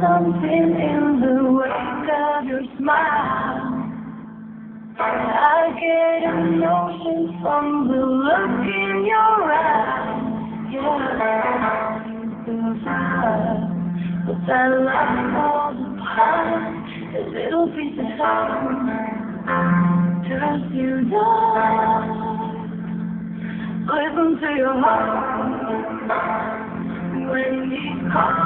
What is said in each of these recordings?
something in the wake of your smile. I get emotions from the look in your eyes. Yeah, you but that love falls apart. A little piece of time turns you down. Listen to your heart when he's calling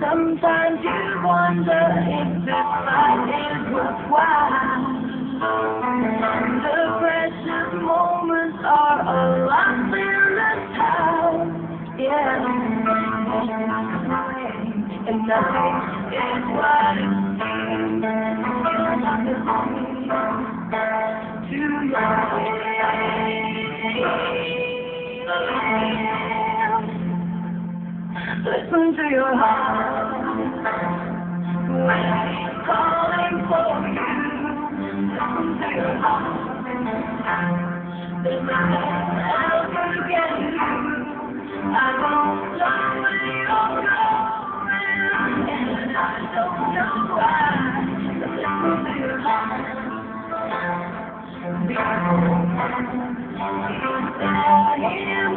Sometimes you wonder if this fight is worthwhile. The precious moments are a lot in the time. Yeah. And nothing is what it seems. To your Listen to your heart when calling for you. Listen to your heart. Nothing else you can do. I don't know where you're going, and I don't know why. Listen to your heart. I am